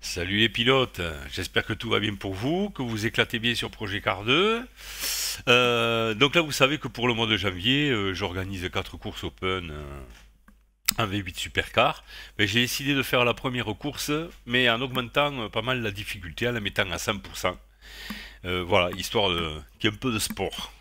Salut les pilotes, j'espère que tout va bien pour vous, que vous éclatez bien sur Projet Car 2. Euh, donc là vous savez que pour le mois de janvier, euh, j'organise 4 courses open euh, en V8 Supercar. Mais j'ai décidé de faire la première course, mais en augmentant euh, pas mal la difficulté, en la mettant à 100%. Euh, voilà, histoire qu'il y ait un peu de sport.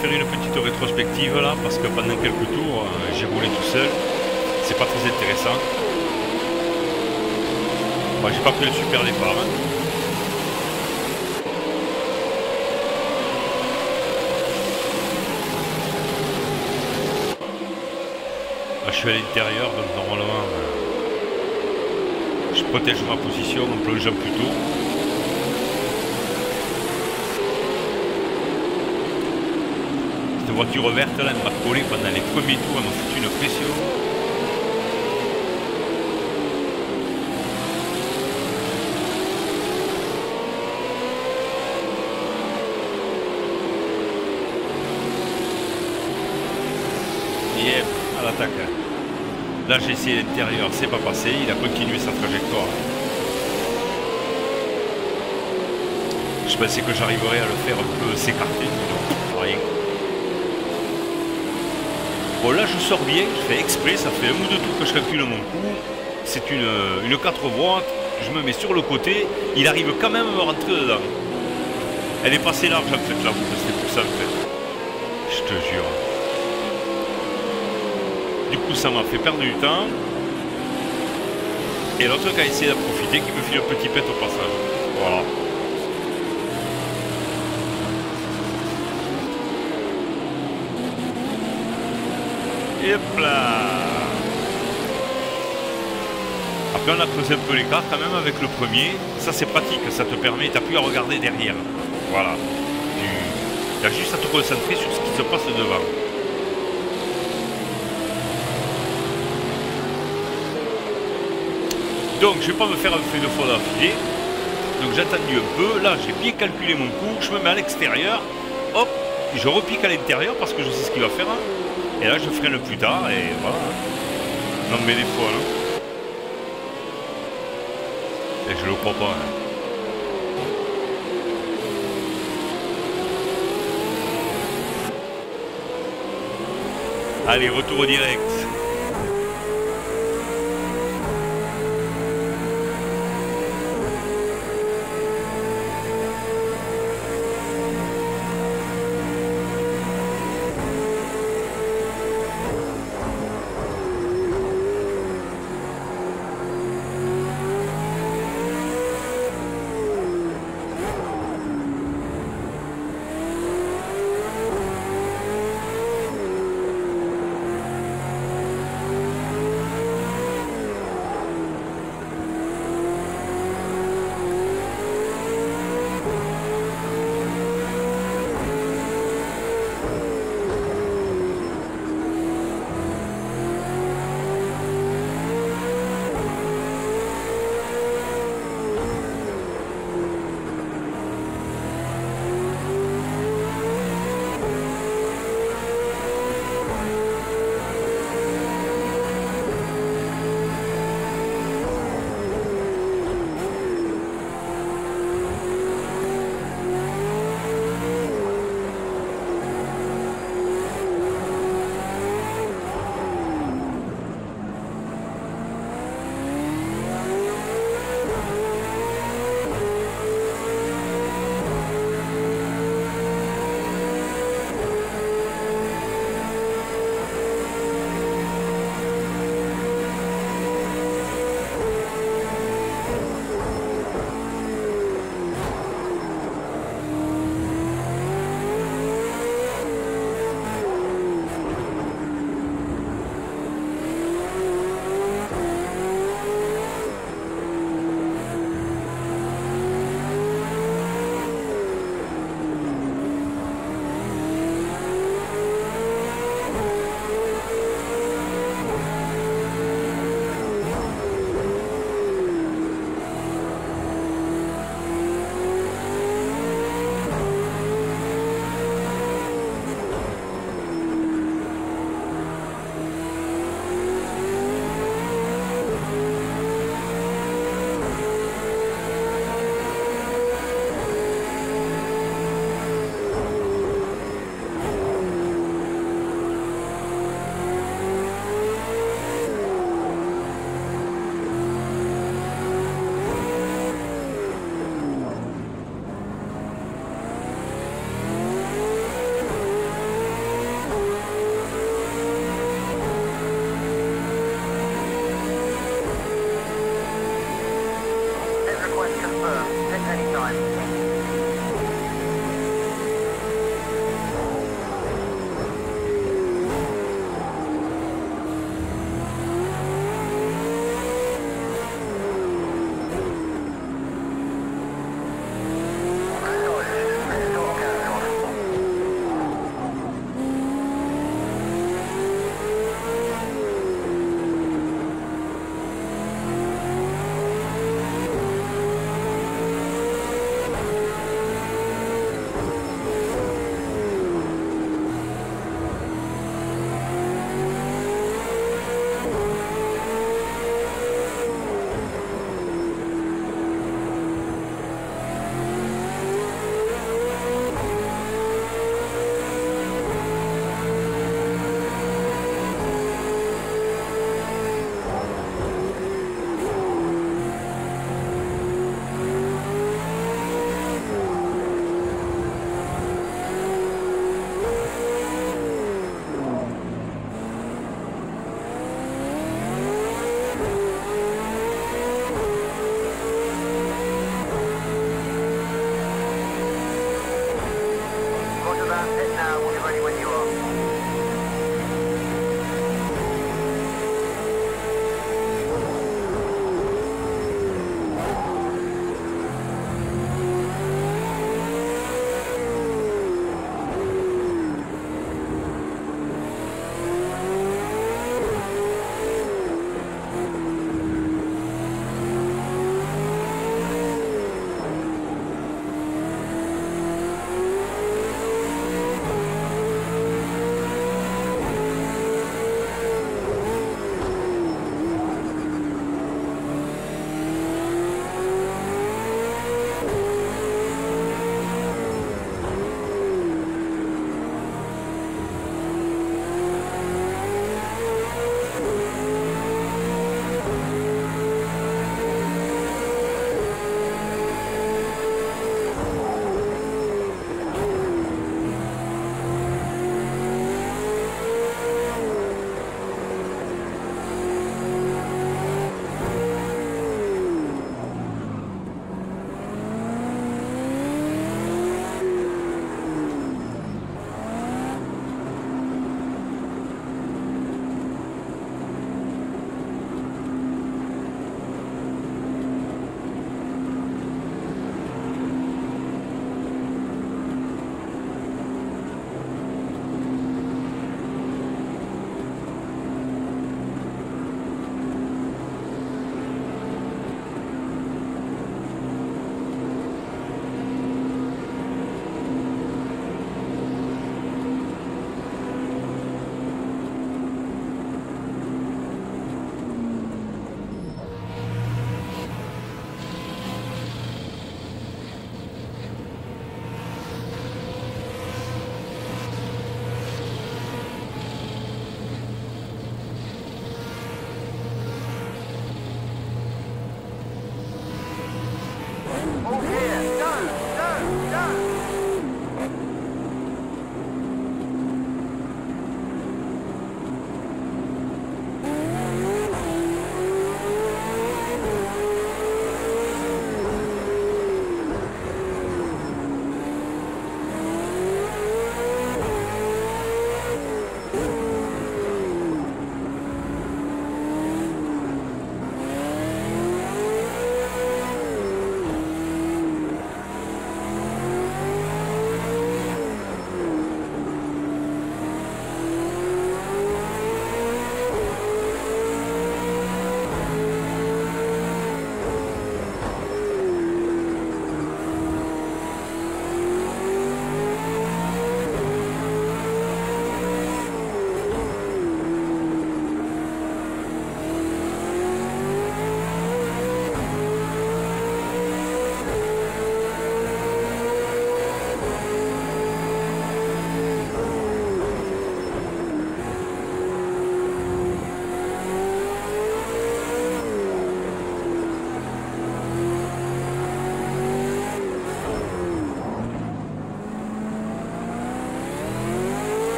Faire une petite rétrospective là, parce que pendant quelques tours, euh, j'ai roulé tout seul. C'est pas très intéressant. Moi, j'ai pas pris le super départ. hein. Je suis à l'intérieur, donc normalement, euh, je protège ma position en plongeant plus tôt. Voiture verte là, elle m'a collé pendant les premiers tours, elle m'a foutu une pression. À l'attaque. Là j'ai essayé l'intérieur, c'est pas passé, il a continué sa trajectoire. Je pensais que j'arriverais à le faire un peu s'écarter, non, rien. Bon là je sors bien, je fais exprès, ça fait un ou deux tours que je calcule mon coup. C'est une, une 4 voies, je me mets sur le côté, il arrive quand même à me rentrer dedans. Elle est passée large en fait route, c'était pour ça en fait. Je te jure. Du coup ça m'a fait perdre du temps. Et l'autre qui a essayé d'en profiter, qui me file un petit pet au passage. Voilà. Là Après on a creusé un peu l'écart quand même avec le premier. Ça c'est pratique, ça te permet, t'as plus à regarder derrière. Voilà. Tu as juste à te concentrer sur ce qui se passe devant. Donc je vais pas me faire un feu de fois d'affilée. Donc j'ai attendu un peu. Là j'ai bien calculé mon coup. Je me mets à l'extérieur. Hop, je repique à l'intérieur parce que je sais ce qu'il va faire. Hein. Et là je ferai le plus tard et voilà. Non mais des fois là. Et je le crois pas. hein. Allez, retour au direct.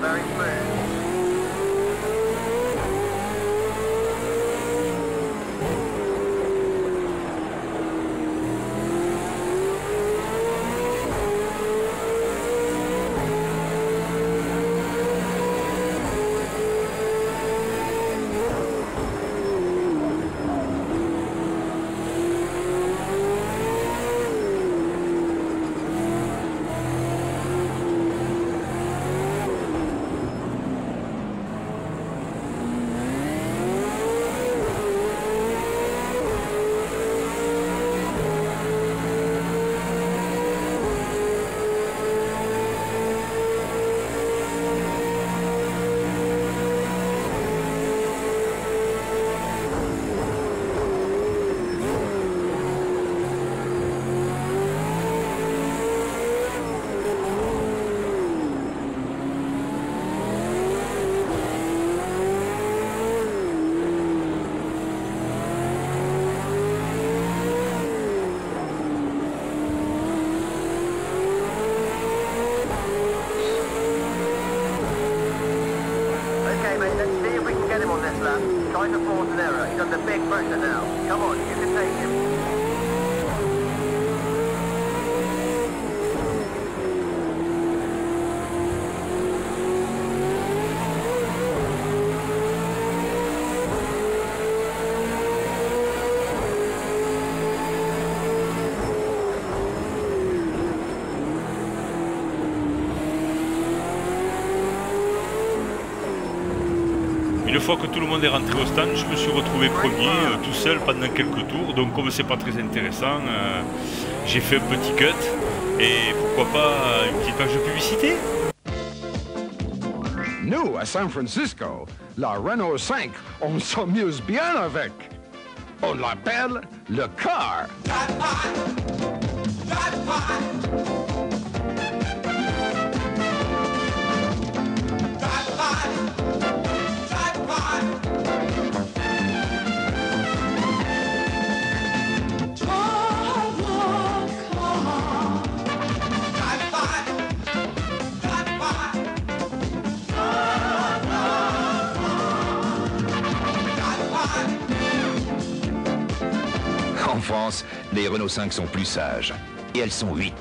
Very fois que tout le monde est rentré au stand, je me suis retrouvé premier, euh, tout seul pendant quelques tours. Donc comme c'est pas très intéressant, euh, j'ai fait un petit cut. Et pourquoi pas une petite page de publicité Nous, à San Francisco, la Renault 5, on s'amuse bien avec. On l'appelle le car. En France, les Renault 5 sont plus sages. Et elles sont 8.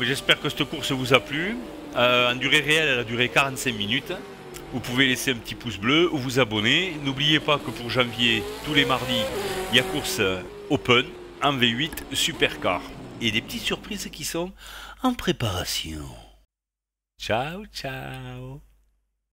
J'espère que cette course vous a plu. Euh, en durée réelle, elle a duré 45 minutes. Vous pouvez laisser un petit pouce bleu ou vous abonner. N'oubliez pas que pour janvier, tous les mardis, il y a course open en V8 Supercar. Et des petites surprises qui sont en préparation. Ciao, ciao